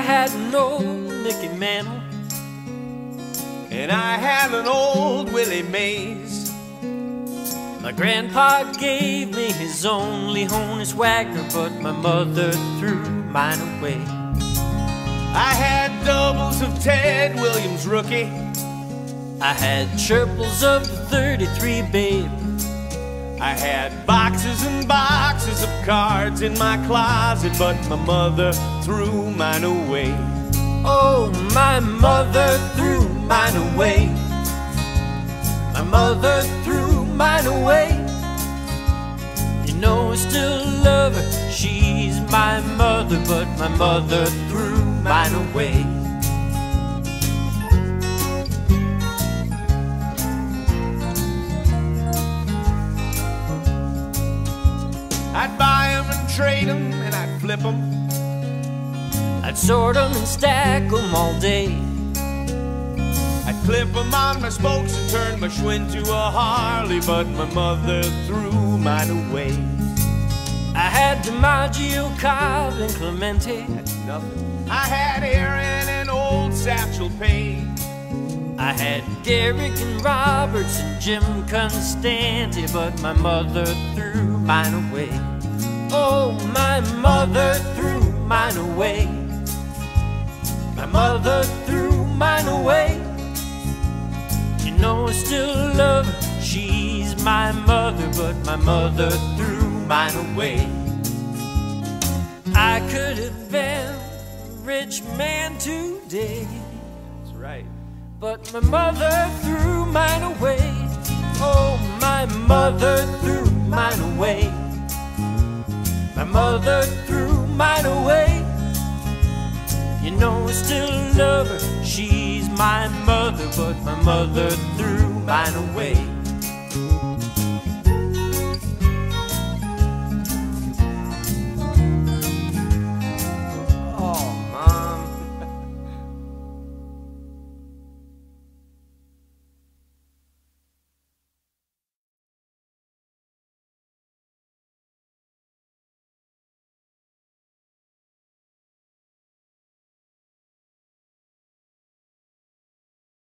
I had an old Mickey Mantle. And I had an old Willie Mays. My grandpa gave me his only Honus Wagner, but my mother threw mine away. I had doubles of Ted Williams rookie. I had triples of the 33 babe. I had boxes and boxes of cards in my closet, but my mother threw mine away. Oh, my mother threw mine away. My mother threw mine away. You know I still love her, she's my mother, but my mother threw mine away. I'd buy 'em and trade 'em, and I'd flip 'em. I'd sort 'em and stack 'em all day. I'd clip 'em on my spokes and turn my Schwinn to a Harley, but my mother threw mine away. I had DiMaggio, Cobb, and Clemente. That's nothing. I had Aaron and old Satchel Paige. I had Derek and Roberts and Jim Constante, but my mother threw mine away. Oh, my mother threw mine away. My mother threw mine away. You know I still love her, she's my mother, but my mother threw mine away. I could have been a rich man today. That's right. But my mother threw mine away. Oh, my mother threw mine away. My mother threw mine away. You know I still love her, she's my mother, but my mother threw mine away.